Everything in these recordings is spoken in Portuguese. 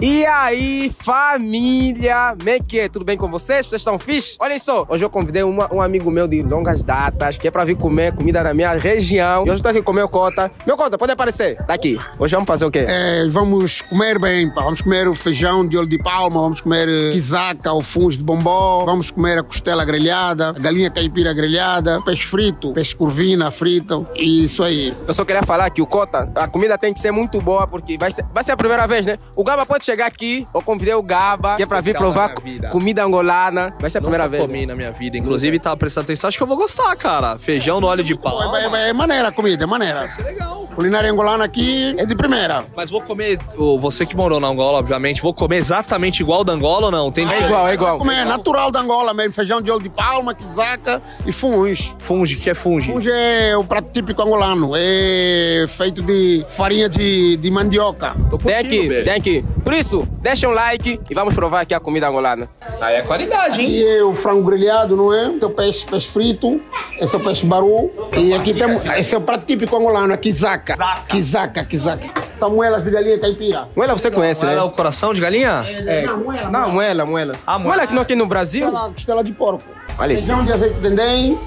E aí, família? Como é que é? Tudo bem com vocês? Vocês estão fixe? Olhem só, hoje eu convidei uma- um amigo meu de longas datas, que é pra vir comer comida na minha região. E hoje eu tô aqui com o meu cota. Meu cota, pode aparecer? Daqui. Hoje vamos fazer o quê? É, vamos comer bem, pá. vamos comer o feijão de olho de palma, vamos comer eh, quizaca, o fungo de bombó, vamos comer a costela grelhada, a galinha caipira grelhada, peixe frito, peixe curvina frito, e isso aí. Eu só queria falar que o cota, a comida tem que ser muito boa, porque vai ser, vai ser a primeira vez, né? O Gaba pode chegar aqui, eu convidei o Gaba, que é pra vir provar comida angolana. Vai ser a primeira Nunca vez. comi né? na minha vida. Inclusive, tava prestando atenção. Acho que eu vou gostar, cara. Feijão no óleo de É, palma. é, é maneira a comida, é maneira. Vai ser legal. Culinária angolana aqui é de primeira. Mas vou comer, você que morou na Angola, obviamente, vou comer exatamente igual da Angola ou não? Tem É diferença? igual, é igual. Comer natural da Angola mesmo, feijão de olho de palma, quizaca e funge. Funge, que é funge? Funge é o prato típico angolano, é feito de farinha de, de mandioca. Tô Tem curtindo, aqui, velho. tem aqui. Por isso, deixa um like e vamos provar aqui a comida angolana. Aí é qualidade, hein? É o frango grelhado, não é? Esse é o peixe, peixe frito. Esse é o peixe baru. E aqui temos. Esse é o prato típico angolano, é quizaca. Quizaca, quizaca. São moelas de galinha caipira. Moela você conhece, né? era o coração de galinha? É. Não, moela. Não, moela, moela. Ah, moela. Moela que não aqui no Brasil. Costela, costela de porco. Olha isso. Feijão de azeite de dendém.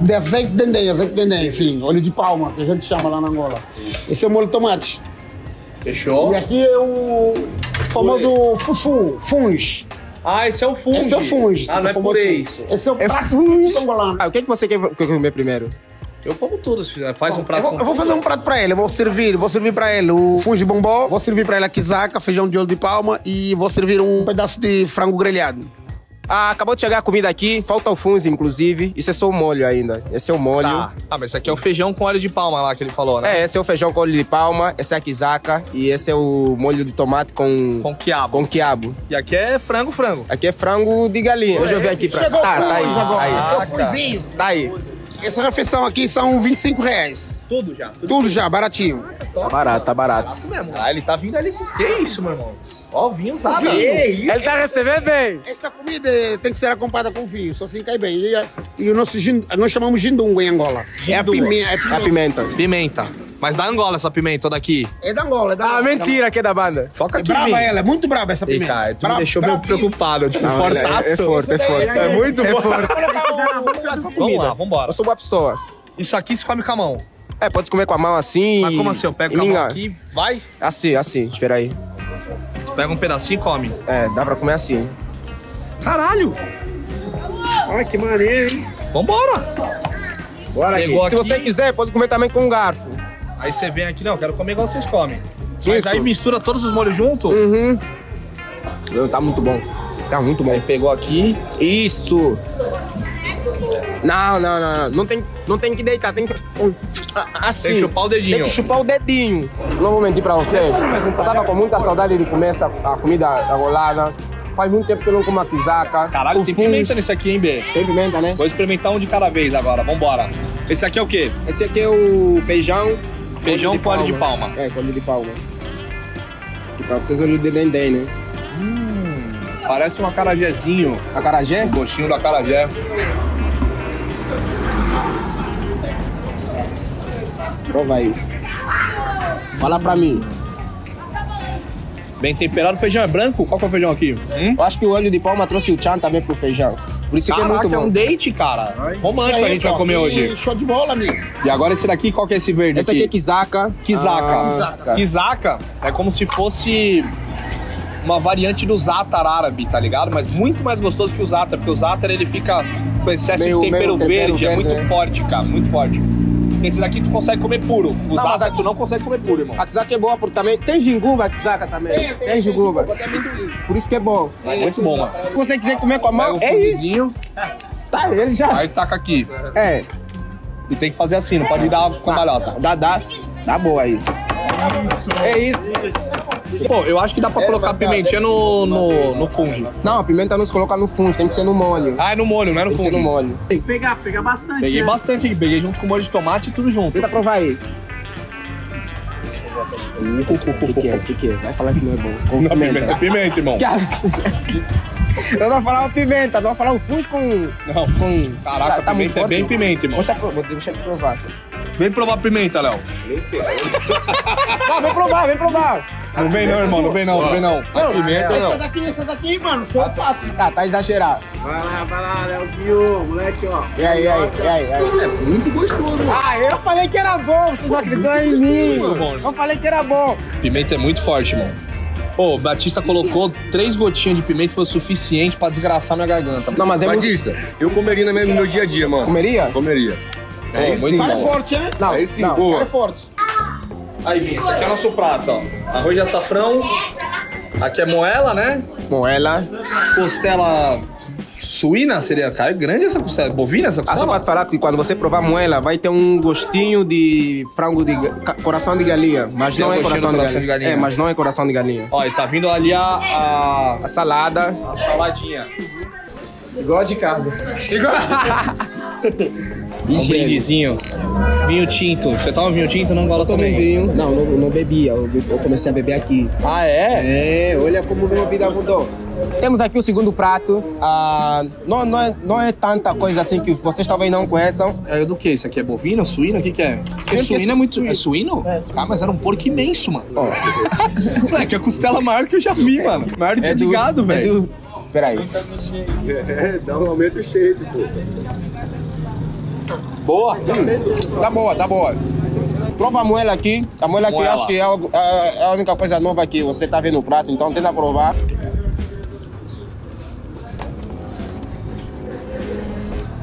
De azeite de dendém, azeite de dendém, sim. Óleo de palma, que a gente chama lá na Angola. Esse é o molho de tomate. Fechou. E aqui é o famoso fufu, funge. Ah, esse é o funge. Esse é o funge. Ah, não é por funge. isso. Esse é o prato típico angolano. Ah, o que, é que você quer comer primeiro? Eu como tudo, se fizer. Faz um Eu prato vou, com eu vou fazer um prato pra ele, eu vou servir, vou servir pra ele o fungo de bombó, vou servir pra ele a quizaca, feijão de olho de palma e vou servir um pedaço de frango grelhado. Ah, acabou de chegar a comida aqui, falta o fungo, inclusive. Isso é só o molho ainda. Esse é o molho. Tá. Ah, mas esse aqui é o feijão com óleo de palma lá que ele falou, né? É, esse é o feijão com óleo de palma, esse é a quizaca e esse é o molho de tomate com, Com quiabo. com quiabo. E aqui é frango, frango. Aqui é frango de galinha. Deixa eu ver aqui pra Chegou Tá, o tá aí, fungo tá agora, aí. esse é o funzinho. Tá aí. Essa refeição aqui são 25 reais. Tudo já. Tudo. Tudo já, baratinho. Tá barato, tá barato. mesmo. Ah, ele tá vindo ali que isso, meu irmão? Ó, vinho usado. Vinho. Ele tá recebendo bem. Esta comida tem que ser acompanhada com vinho, só assim cai bem. E, e o nosso gin, nós chamamos gindungo em Angola. É a pimenta. É, A pimenta. Pimenta. Mas da Angola essa pimenta daqui. é da Angola, é da Ah, Angola. mentira que é da banda. Foca É aqui, braba vinho. ela, é muito braba essa pimenta. Eita, tu me Bra- deixou meio preocupado. Tipo, Não, ele é- fortaço. é forte, é forte. É muito É bom. forte. Vamos lá, vambora. Eu sou boa pessoa. Isso aqui se come com a mão. É, pode comer com a mão assim. Mas como assim? Eu pego com a mão aqui, vai, Assim, assim, espera aí. pega um pedacinho e come. É, dá pra comer assim. Caralho! Ai, que maneiro, hein? Vambora! Bora Pegou Se aqui, você quiser, pode comer também com um garfo. Aí você vem aqui, não, eu quero comer igual vocês comem. Mas Isso. aí mistura todos os molhos junto, Uhum. Não, Tá muito bom. Tá muito bom. aí pegou aqui, Isso. Não, não, não, não. Não tem, não tem que deitar, tem que. Assim. Tem que chupar o dedinho. Tem que chupar o dedinho. Não vou mentir pra vocês. Eu tava com muita saudade de comer essa, a comida angolana. Faz muito tempo que eu não como a quizaca. Caralho, tem pimenta nesse aqui, hein, B? Tem pimenta, né? Vou experimentar um de cada vez agora, vambora. Esse aqui é o quê? Esse aqui é o feijão. Feijão com óleo de palma. É, com óleo de palma. E pra vocês, óleo de dendém, né? Parece um acarajézinho, Acarajé? o gostinho do acarajé. Prova aí. Fala pra mim. Bem temperado, o feijão é branco? Qual que é o feijão aqui? Hum? Eu acho que o óleo de palma trouxe o tchan também pro feijão. Por isso que é muito Caraca, é bom. um date, cara. Romântico a gente vai comer hoje. Show de bola, amigo. E agora esse daqui, qual que é esse verde Esse aqui é quizaca. Kizaca. Ah. Kizaca é como se fosse uma variante do zaatar árabe, tá ligado? Mas muito mais gostoso que o zaatar, porque o zaatar ele fica com excesso Meio- de tempero, meio tempero verde, é verde, muito né? forte, cara, muito forte. Esse daqui tu consegue comer puro. O zaatar aqui- tu não consegue comer puro, irmão. A quizaca é boa porque também tem ginguba, a quizaca também. Tem, ginguba. Por isso que é bom. É muito bom, mano. Se você quiser comer com a mão, é isso. Tá, ele já. aí taca aqui. É. E tem que fazer assim, não pode dar cambalhota. Dá, dá. Dá boa aí. É isso. Pô, eu acho que dá pra colocar pimentinha no, no, no fungo. Não, a pimenta não se coloca no fundo, tem que ser no molho. Ah, é no molho, não é no Tem que ser no fungo. molho. Tem que pegar, pegar bastante. Peguei né? bastante aqui, peguei junto com molho de tomate e tudo junto. Tenta provar aí. O que, que é? O que, que é? Vai falar que não é bom. Com Não, pimenta. pimenta, pimenta, irmão. Eu não vou falar o pimenta, eu vou falar o fungo com. Não. com... Caraca, tá, pimenta é bem pimenta, irmão. Mostra, vou deixar eu provar. Vem provar pimenta, Léo. Vem provar, vem provar. Não vem não, irmão, não vem não, não vem não. Não, Pimenta Essa daqui, essa daqui, mano, só fácil. Tá, tá exagerado. Vai lá, vai lá, Leozinho, moleque, ó. E aí, e aí, e aí, aí? É muito gostoso, mano. Ah, eu falei que era bom, vocês não acreditam em mim. Muito bom, Eu falei que era bom. Pimenta é muito forte, mano. Pô, o Batista colocou três gotinhas de pimenta foi o suficiente pra desgraçar minha garganta. Não, mas é muito... Batista, eu comeria no meu, no meu dia a dia, mano. Comeria? Comeria. É, muito Cara bom. forte, hein? Não, Aí sim, não. boa. Cara forte. Aí, Vinha, esse aqui é o nosso prato, ó. Arroz de açafrão. Aqui é moela, né? Moela. Costela suína seria, cara, é grande essa costela. Bovina essa Ah, só costela? pra te falar que quando você provar moela, vai ter um gostinho de frango de... coração de galinha. Mas Tem não um é coração de coração galinha. de galinha. É, mas não é coração de galinha. Ó, e tá vindo ali a, a, A salada. a saladinha. Igual de casa. Um brindezinho. Vinho tinto. Você toma vinho tinto? Não Tomei também? vinho. Não, não, não bebia. Eu, comecei a beber aqui. Ah, é? É, olha como minha vida mudou. Temos aqui o segundo prato. Ah, não, não, é, não é tanta coisa assim que vocês talvez não conheçam. É do que? Isso aqui é bovino? Suíno? O que que é? Porque que suíno é é muito... É suíno? Ah, mas era um porco imenso, mano. Ó, Moleque, a costela maior que eu já vi, mano. Maior do que de gado, é velho. do- Peraí. É, dá um aumento cheio, pô. Boa. Tá boa, tá boa. Prova a moela aqui. A moela aqui eu Moela. acho que é, algo- é- é a única coisa nova que você tá vendo no prato, então tenta provar.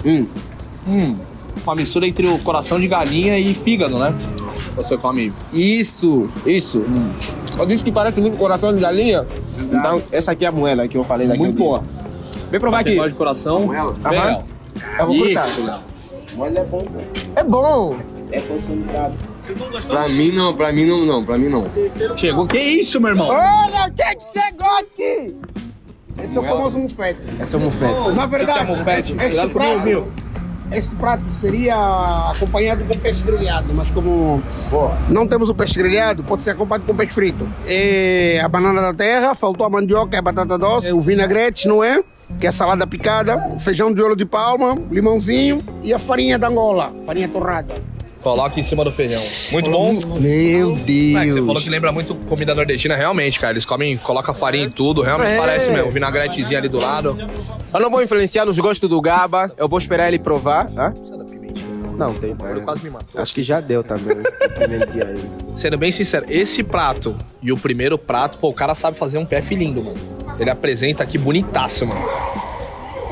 Hum, Uma mistura entre o coração de galinha e fígado, né? Você come. isso, isso. Eu disse que parece muito coração de galinha. Então, essa aqui é a moela que eu falei daqui. Muito boa. Vem provar aqui. Negócio de coração. Aham. legal. Eu vou cortar. Isso, Léo. É bom. Pra mim não, pra mim não, não, pra mim não. Chegou. Que isso, meu irmão? Olha o que que chegou aqui. Esse é o famoso mufete. Essa é o mufete. Na verdade, Esse é mufete. este o prato, este prato seria acompanhado com peixe grelhado, mas como não temos o peixe grelhado, pode ser acompanhado com peixe frito. É a banana da terra, faltou a mandioca, a batata doce, é o vinagrete, não é? Que é a salada picada, feijão de óleo de palma, limãozinho e a farinha da Angola, farinha torrada. Coloca em cima do feijão. Muito bom. Meu Moleque, você falou Deus. que lembra muito comida nordestina, realmente, cara. Eles comem, colocam farinha em tudo, realmente É. parece mesmo. Vinagretezinho ali do lado. Eu não vou influenciar nos gostos do Gaba. Eu vou esperar ele provar. Hã? Não, tem. Ele quase me matou. Acho que já deu também. Sendo bem sincero, esse prato e o primeiro prato, pô, o cara sabe fazer um PF lindo, mano. Ele apresenta aqui bonitaço, mano.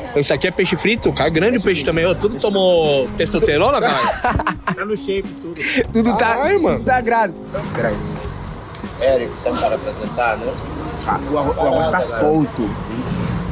Então, isso aqui é peixe frito, cara. Grande o peixe também. Ô, tudo tomou testosterona, cara? Tá no shape tudo. Tudo tá. Caralho, mano. Tudo tá grande. Peraí. Eric, sempre para apresentar, né? Arroz, o arroz tá solto.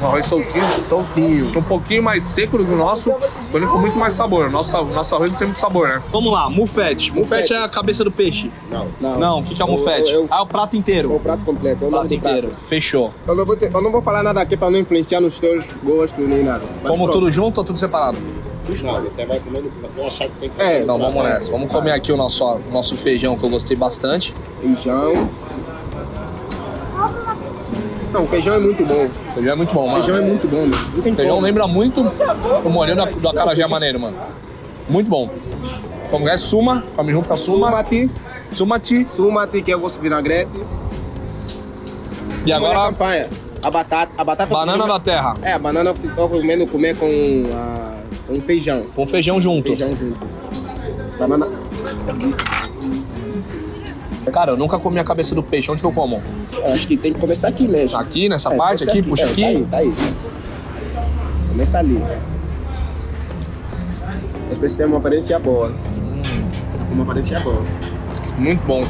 Arroz soltinho. Soltinho. Um pouquinho mais seco do que o nosso, porém com muito mais sabor. Nosso, nosso arroz não tem muito sabor, né? Vamos lá, mufete. Mufete é a cabeça do peixe. Não. Não, o que, que é o mufete? eu- Ah, o prato inteiro. O prato completo. é o prato do prato. inteiro. Fechou. Eu não, vou ter- eu não vou falar nada aqui pra não influenciar nos teus gostos nem nada. Mas Como pronto. tudo junto ou tudo separado? Não, você vai comendo o que você achar que tem que É, comer. Então vamos nessa. Vamos comer aqui o nosso, o nosso feijão que eu gostei bastante. Feijão. Não, o feijão é muito bom. Feijão é muito bom, mano. feijão é muito bom, mano. Não tem O feijão como. lembra muito o molho da, do acarajé maneiro, mano. Muito bom. Como é suma, come junto com a suma. Sumati. Sumati. Sumati, que é o vosso vinagrete. E Olha a agora, campanha. A batata. A batata banana da terra. É, a banana eu tô comendo comer com ah, com feijão. Com feijão junto. Feijão junto. Banana. Cara, eu nunca comi a cabeça do peixe. Onde que eu como? Eu acho que tem que começar aqui mesmo. Aqui, nessa É, parte, ser aqui, puxa É, aqui. Tá aí, tá aí. Começa ali. Esse peixe tem uma aparência boa. Uma aparência boa. Muito bom.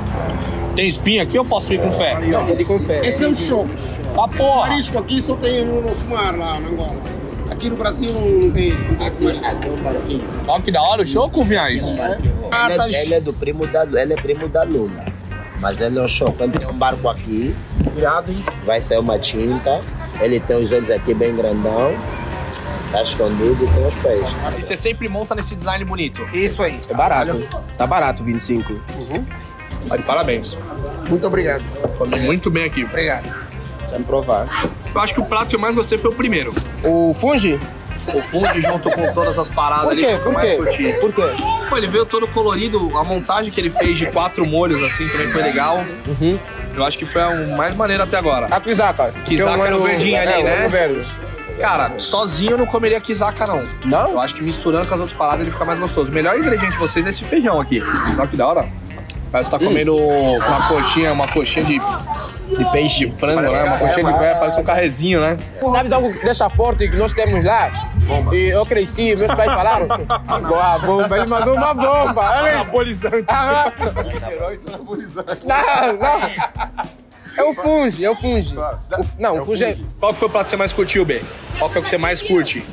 Tem espinha aqui ou posso ir com fé? Não, de confere. Esse é o choque. Ah, porra! Marisco aqui só tem no nosso mar lá na Angola. Aqui no Brasil não tem, não tem esse marisco. Olha que da hora o show, Viais. Ele, Atas, é- ele é do primo da ele é primo da Luna. Mas ele é um show. Quando tem um barco aqui, vai sair uma tinta. Ele tem os olhos aqui bem grandão. Tá escondido e tem os pés. E você sempre monta nesse design bonito. Isso aí. É barato. Tá barato, 25. Tá de parabéns. Muito obrigado. Come muito bem aqui. Obrigado. Deixa eu provar. Eu acho que o prato que eu mais gostei foi o primeiro. O fungi? O fundo junto com todas as paradas ali que eu mais curti. Por quê? Pô, ele veio todo colorido, a montagem que ele fez de quatro molhos assim também foi legal. Uhum. Eu acho que foi a mais maneira até agora. A Kizaka. Kizaka era o verdinho ali, é, né? verde. Cara, sozinho eu não comeria kizaka, não. Não? Eu acho que misturando com as outras paradas ele fica mais gostoso. O melhor ingrediente de vocês é esse feijão aqui. Olha que da hora. Parece que tá comendo uma coxinha, uma coxinha de, de peixe, de frango, né? Uma coxinha de pé, parece um carrezinho, né? Sabes algo que deixa forte que nós temos lá? E eu cresci, meus pais falaram. Boa bomba, ele mandou uma bomba. Anabolizante. Não, não. É o funge, é o funge. O- não, o funge é. Qual que foi o prato que você mais curtiu, B? Qual que é o que você mais curte?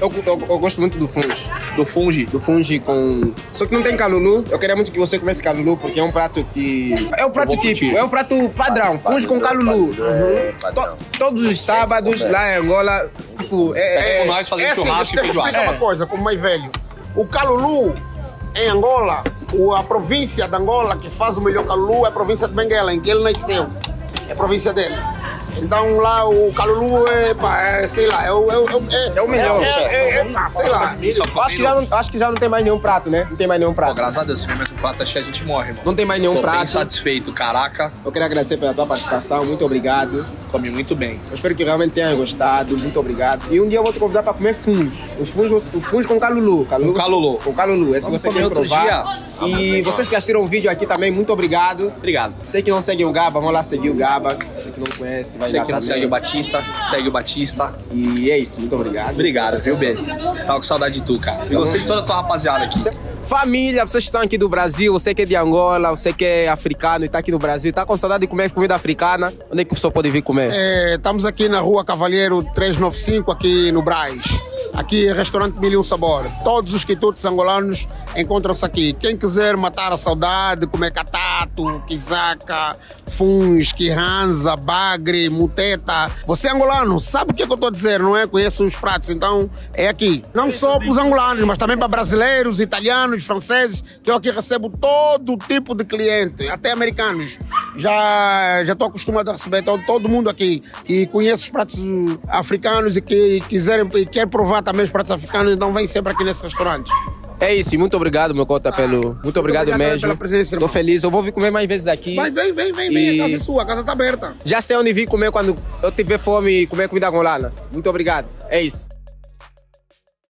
Eu, eu- eu gosto muito do funge. Do fungi? Do funge com. Só que não tem calulu. Eu queria muito que você comece calulu, porque é um prato que. É um prato curtir. típico, é um prato padrão. Funge com calulu. É, To- padrão. todos os sábados lá em Angola, tipo, é. É é- como nós fazendo É assim, churrasco deixa e eu te explicar feijoada. uma coisa, como mais velho. O calulu, em Angola, a província de Angola que faz o melhor calulu é a província de Benguela, em que ele nasceu. É a província dele. Então lá o calulu é, pá, é, sei lá, é o, é, o- é, É o melhor. É, é, é, pá, sei lá. Acho que, já não, acho que já não tem mais nenhum prato, né? Não tem mais nenhum Pô, prato. graças a Deus, se tiver mais um prato, acho que a gente morre, mano. Não tem mais nenhum Tô bem prato. satisfeito, caraca. Eu quero agradecer pela tua participação, muito obrigado. Comi muito bem. Eu espero que realmente tenham gostado, muito obrigado. E um dia eu vou te convidar para comer funge. O funge, o funge com calulu. calulu. Com calulu. Com calulu, esse Vamos você quer provar. E vocês que assistiram o vídeo aqui também, muito obrigado. Obrigado. Você que não segue o Gaba, vamos lá seguir o Gaba. Você que não conhece, vai Você que não também. segue o Batista, segue o Batista. E é isso, muito obrigado. Obrigado, viu, B? Tava com saudade de tu, cara. E você e toda a tua rapaziada aqui. Família, vocês estão aqui do Brasil, você que é de Angola, você que é africano e está aqui no Brasil, está com saudade de comer comida africana, onde é que a pessoa pode vir comer? É, estamos aqui na rua Cavalheiro 395, aqui no Braz. Aqui é restaurante Mil e um Sabor. Todos os quitutes angolanos encontram-se aqui. Quem quiser matar a saudade, comer catato, quizaca, funs, quiranza, bagre, muteta. Você é angolano, sabe o que, é que eu estou dizer, não é? Conhece os pratos, então é aqui. Não só para os angolanos, mas também para brasileiros, italianos, franceses, que eu aqui recebo todo tipo de cliente, até americanos. Já já estou acostumado a receber todo, todo mundo aqui que conhece os pratos africanos e que quiserem e quer provar também os pratos africanos, então vem sempre aqui nesse restaurante. É isso, muito obrigado, meu cota, pelo. Muito obrigado, obrigado mesmo. pela presença, irmão. Tô feliz, eu vou vir comer mais vezes aqui. Mas vem, vem, vem, vem, E- a casa é sua, a casa está aberta. Já sei onde vir comer quando eu tiver fome e comer comida angolana. Muito obrigado. É isso.